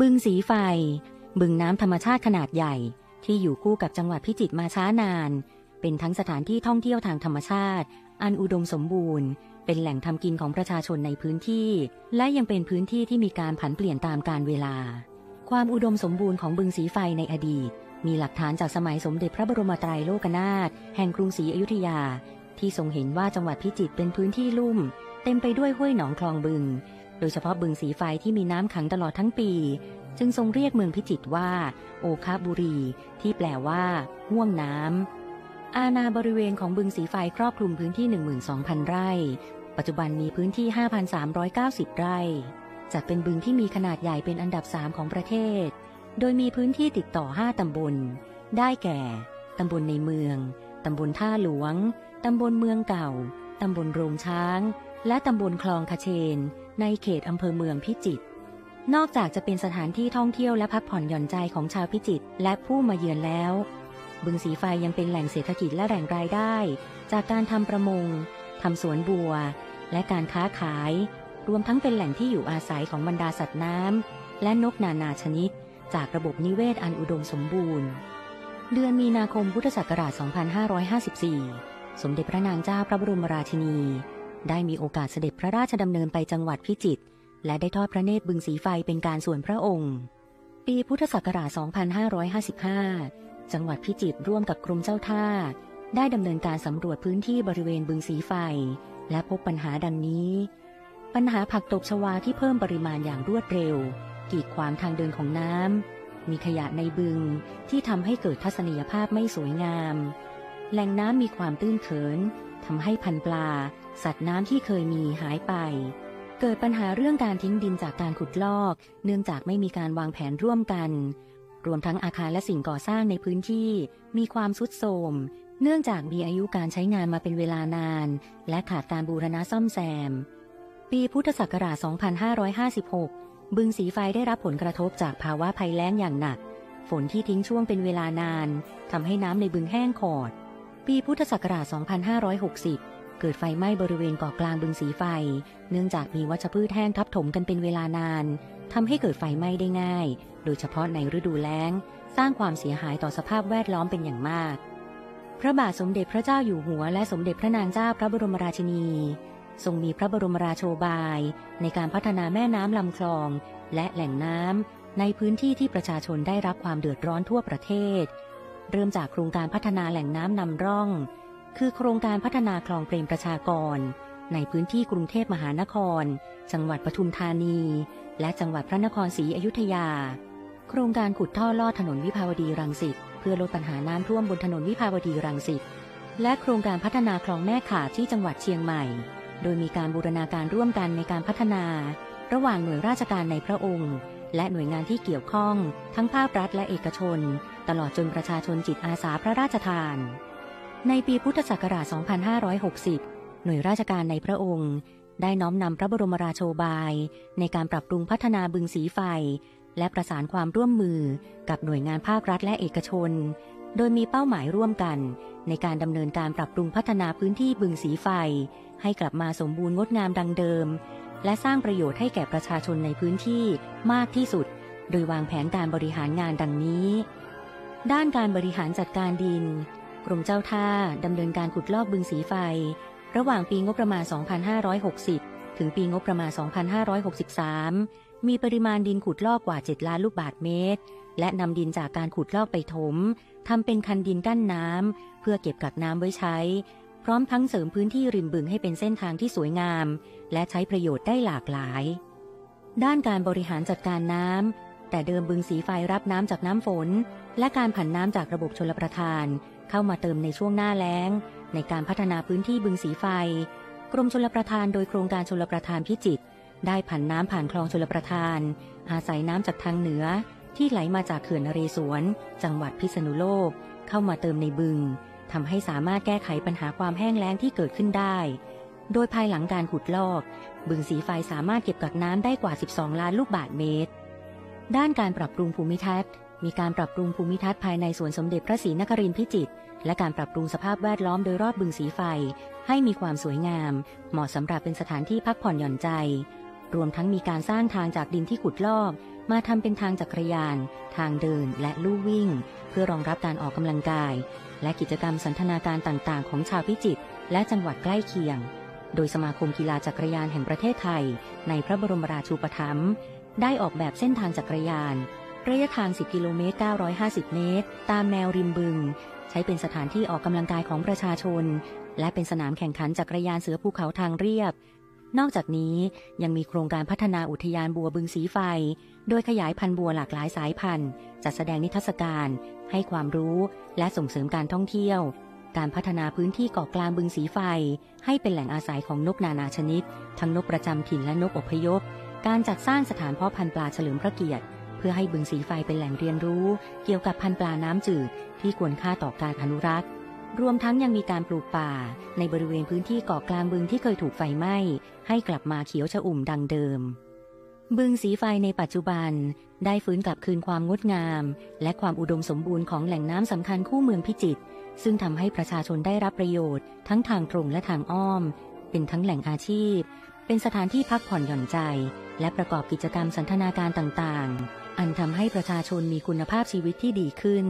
บึงสีไฟ บึงน้ำธรรมชาติขนาดใหญ่ที่อยู่คู่กับจังหวัดพิจิตรมาช้านาน เป็นทั้งสถานที่ท่องเที่ยวทางธรรมชาติ อันอุดมสมบูรณ์ เป็นแหล่งทำกินของประชาชนในพื้นที่ และยังเป็นพื้นที่ที่มีการผันเปลี่ยนตามกาลเวลา ความอุดมสมบูรณ์ของบึงสีไฟในอดีต มีหลักฐานจากสมัยสมเด็จพระบรมไตรโลกนาถแห่งกรุงศรีอยุธยา ที่ทรงเห็นว่าจังหวัดพิจิตรเป็นพื้นที่ลุ่ม เต็มไปด้วยห้วยหนองคลองบึง โดยเฉพาะบึงสีไฟที่มีน้ำขังตลอดทั้งปี จึงทรงเรียกเมืองพิจิตรว่า โอคาบุรี ที่แปลว่าห่วงน้ำ อาณาบริเวณของบึงสีไฟครอบคลุมพื้นที่ 12,000 ไร่ ปัจจุบันมีพื้นที่ 5,390 ไร่ จัดเป็นบึงที่มีขนาดใหญ่เป็นอันดับ 3 ของประเทศ โดยมีพื้นที่ติดต่อ 5 ตำบล ได้แก่ ตำบลในเมือง ตำบลท่าหลวง ตำบลเมืองเก่า ตำบลโรงช้าง และตำบลคลองคเชน ในเขตอำเภอเมืองพิจิตร นอกจากจะเป็นสถานที่ท่องเที่ยวและพักผ่อนหย่อนใจของชาวพิจิตรและผู้มาเยือนแล้ว บึงสีไฟยังเป็นแหล่งเศรษฐกิจและแหล่งรายได้ จากการทำประมงทำสวนบัว และการค้าขาย รวมทั้งเป็นแหล่งที่อยู่อาศัยของบรรดาสัตว์น้ำและนกนานาชนิด จากระบบนิเวศอันอุดมสมบูรณ์ เดือนมีนาคมพุทธศักราช 2554 สมเด็จพระนางเจ้าพระบรมราชินี ได้มีโอกาสเสด็จพระราชดำเนินไปจังหวัดพิจิตร และได้ทอดพระเนตรบึงสีไฟเป็นการส่วนพระองค์ ปีพุทธศักราช 2555 จังหวัดพิจิตรร่วมกับกรมเจ้าท่า ได้ดำเนินการสำรวจพื้นที่บริเวณบึงสีไฟ และพบปัญหาดังนี้ ปัญหาผักตบชวาที่เพิ่มปริมาณอย่างรวดเร็ว กีดขวางทางเดินของน้ำมีขยะในบึงที่ทำให้เกิดทัศนียภาพไม่สวยงาม แหล่งน้ำมีความตื้นเขินทำให้พันปลา สัตว์น้ำที่เคยมีหายไป เกิดปัญหาเรื่องการทิ้งดินจากการขุดลอก เนื่องจากไม่มีการวางแผนร่วมกัน รวมทั้งอาคารและสิ่งก่อสร้างในพื้นที่ มีความสุดโทรมเนื่องจากมีอายุการใช้งานมาเป็นเวลานาน และขาดการบูรณะซ่อมแซม ปีพุทธศักราช 2556 บึงสีไฟได้รับผลกระทบจากภาวะภัยแล้งอย่างหนัก ฝนที่ทิ้งช่วงเป็นเวลานานทำให้น้ำในบึงแห้งขอด ปีพุทธศักราช 2560 เกิดไฟไหม้บริเวณเกาะกลางบึงสีไฟ เนื่องจากมีวัชพืชแห้งทับถมกันเป็นเวลานานทำให้เกิดไฟไหม้ได้ง่าย โดยเฉพาะในฤดูแล้ง สร้างความเสียหายต่อสภาพแวดล้อมเป็นอย่างมาก พระบาทสมเด็จพระเจ้าอยู่หัว และสมเด็จพระนางเจ้าพระบรมราชินี ทรงมีพระบรมราโชบาย ในการพัฒนาแม่น้ำลำคลอง และแหล่งน้ำในพื้นที่ที่ประชาชนได้รับความเดือดร้อนทั่วประเทศ เริ่มจากโครงการพัฒนาแหล่งน้ำนำร่อง คือโครงการพัฒนาคลองเปรมประชากร ในพื้นที่กรุงเทพมหานคร จังหวัดปทุมธานี และจังหวัดพระนครศรีอยุธยา โครงการขุดท่อลอดถนนวิภาวดีรังสิตเพื่อลดปัญหาน้ำท่วมบนถนนวิภาวดีรังสิตและโครงการพัฒนาคลองแม่ขาที่จังหวัดเชียงใหม่ โดยมีการบูรณาการร่วมกันในการพัฒนา ระหว่างหน่วยราชการในพระองค์ และหน่วยงานที่เกี่ยวข้อง ทั้งภาครัฐและเอกชน ตลอดจนประชาชนจิตอาสาพระราชทาน ในปีพุทธศักราช 2560 หน่วยราชการในพระองค์ ได้น้อมนำพระบรมราโชบาย ในการปรับปรุงพัฒนาบึงสีไฟ และประสานความร่วมมือกับหน่วยงานภาครัฐและเอกชน โดยมีเป้าหมายร่วมกัน ในการดำเนินการปรับปรุงพัฒนาพื้นที่บึงสีไฟ ให้กลับมาสมบูรณ์งดงามดังเดิม และสร้างประโยชน์ให้แก่ประชาชนในพื้นที่มากที่สุด โดยวางแผนการบริหารงานดังนี้ ด้านการบริหารจัดการดิน รมเจ้าท่าดำเนินการขุดลอกบึงสีไฟ ระหว่างปีงบประมาณ 2560 ถึงปีงบประมาณ 2563 มีปริมาณดินขุดลอกกว่า 7 ล้านลูกบาศก์เมตร และนำดินจากการขุดลอกไปถมทำเป็นคันดินกั้นน้ำเพื่อเก็บกักน้ำไว้ใช้ พร้อมทั้งเสริมพื้นที่ริมบึงให้เป็นเส้นทางที่สวยงาม และใช้ประโยชน์ได้หลากหลาย ด้านการบริหารจัดการน้ำแต่เดิมบึงสีไฟรับน้ำจากน้ำฝน และการผันน้ำจากระบบชลประทาน เข้ามาเติมในช่วงหน้าแล้ง ในการพัฒนาพื้นที่บึงสีไฟ กรมชลประทานโดยโครงการชลประทานพิจิตรได้ผันน้ำผ่านคลองชลประทาน อาศัยน้ำจากทางเหนือ ที่ไหลมาจากเขื่อนนเรศวร จังหวัดพิษณุโลก เข้ามาเติมในบึงทำให้สามารถแก้ไขปัญหาความแห้งแล้งที่เกิดขึ้นได้ โดยภายหลังการขุดลอก บึงสีไฟสามารถเก็บกักน้ำได้กว่า 12 ล้านลูกบาศก์เมตร ด้านการปรับปรุงภูมิทัศน์ มีการปรับปรุงภูมิทัศน์ภายในสวนสมเด็จพระศรีนครินทร์พิจิตรและการปรับปรุงสภาพแวดล้อมโดยรอบบึงสีไฟ ให้มีความสวยงาม เหมาะสำหรับเป็นสถานที่พักผ่อนหย่อนใจ รวมทั้งมีการสร้างทางจากดินที่ขุดลอก มาทำเป็นทางจักรยาน ทางเดินและลู่วิ่ง เพื่อรองรับการออกกำลังกาย และกิจกรรมสันทนาการต่างๆ ของชาวพิจิตรและจังหวัดใกล้เคียง โดยสมาคมกีฬาจักรยานแห่งประเทศไทย ในพระบรมราชูปถัมภ์ได้ออกแบบเส้นทางจักรยาน ระยะทาง 10 กิโลเมตร 950 เมตร ตามแนวริมบึง ใช้เป็นสถานที่ออกกำลังกายของประชาชน และเป็นสนามแข่งขันจักรยานเสือภูเขาทางเรียบ นอกจากนี้ยังมีโครงการพัฒนาอุทยานบัวบึงสีไฟ โดยขยายพันธุ์บัวหลากหลายสายพันธุ์ จัดแสดงนิทรรศการ ให้ความรู้และส่งเสริมการท่องเที่ยว การพัฒนาพื้นที่เกาะกลางบึงสีไฟ ให้เป็นแหล่งอาศัยของนกนานาชนิด ทั้งนกประจำถิ่นและนกอพยพ การจัดสร้างสถานเพาะพันธุ์ปลาเฉลิมพระเกียรติ เพื่อให้บึงสีไฟเป็นแหล่งเรียนรู้ เกี่ยวกับพันธุ์ปลาน้ำจืดที่ควรค่าต่อการอนุรักษ์ รวมทั้งยังมีการปลูกป่า ในบริเวณพื้นที่เกาะกลางบึงที่เคยถูกไฟไหม้ ให้กลับมาเขียวชอุ่มดังเดิม บึงสีไฟในปัจจุบัน ได้ฟื้นกลับคืนความงดงาม และความอุดมสมบูรณ์ของแหล่งน้ำสำคัญคู่เมืองพิจิตรซึ่งทำให้ประชาชนได้รับประโยชน์ ทั้งทางตรงและทางอ้อม เป็นทั้งแหล่งอาชีพ เป็นสถานที่พักผ่อนหย่อนใจ และประกอบกิจกรรมสันทนาการต่างๆ อันทำให้ประชาชนมีคุณภาพชีวิตที่ดีขึ้น